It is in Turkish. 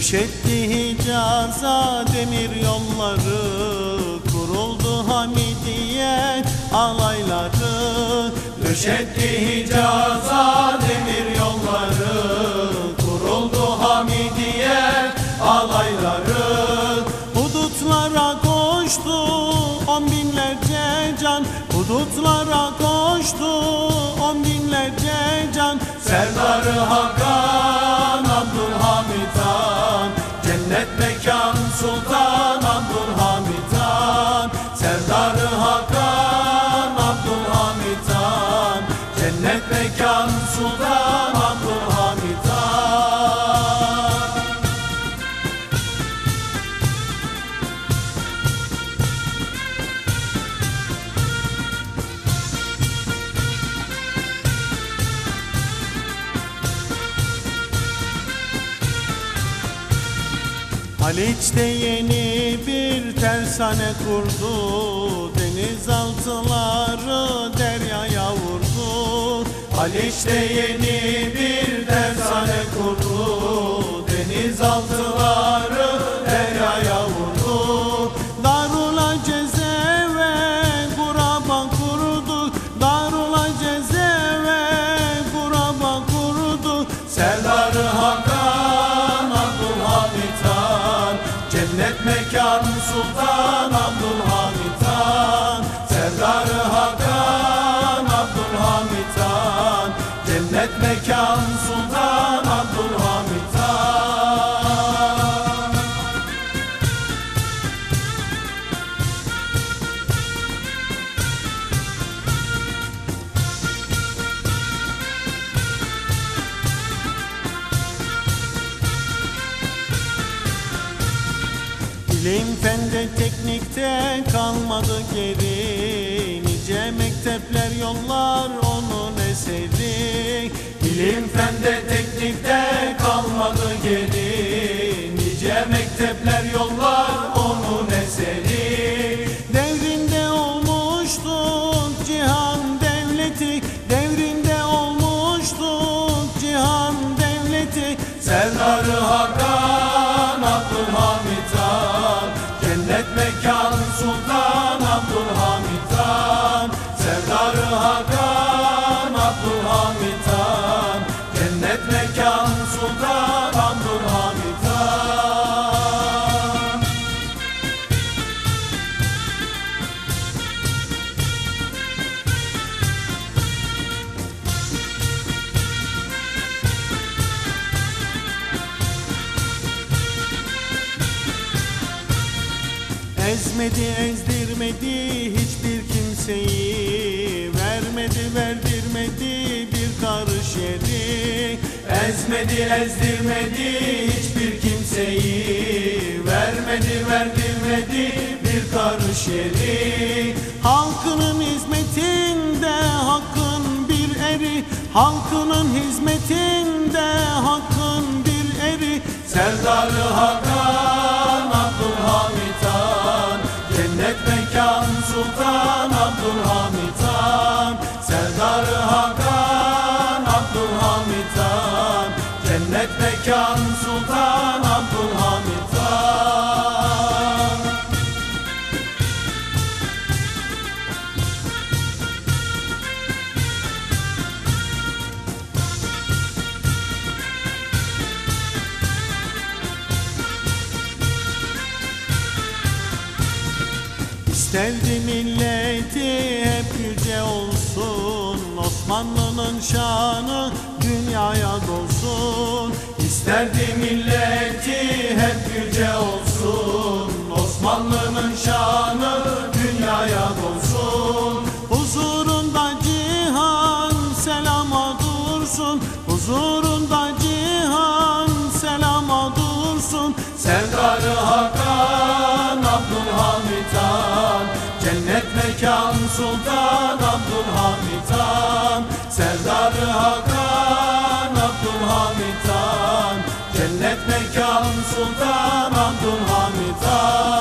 Döşetti Hicaz'a demir yolları Kuruldu Hamidiye alayları. Döşetti Hicaz'a mekan Sultan Haliç'te yeni bir tersane kurdu. Denizaltıları deryaya vurdu. Haliç'te yeni bir tersane kurdu mekan İlim fende teknikte kalmadı geri. Nice mektepler yollar onun eseri. İlim fende teknikte kalmadı geri. Nice mektepler yollar onun eseri. Devrinde olmuştuk cihan devleti. Devrinde olmuştuk cihan devleti. Serdarı Hakan Cennet mekan Sultan Abdülhamid Han Serdarı Hakan Abdülhamid Han Cennet mekan Sultan Ezmedi ezdirmedi hiçbir kimseyi. Vermedi verdirmedi bir karış yeri. Ezmedi ezdirmedi hiçbir kimseyi. Vermedi verdirmedi bir karış yeri. Halkının hizmetinde hakkın bir eri. Halkının hizmetinde hakkın bir eri. Serdarı Hakan Sultan Abdülhamid Han Serdarı Hakan Abdülhamid Han Cennet mekan Sultan İsterdi milleti hep yüce olsun. Osmanlı'nın şanı dünyaya dolsun. İsterdi milleti Erkan Sultan Abdülhamit Han Serdarı Hakan Abdülhamit Han Cennet mekan Sultan Abdülhamit Han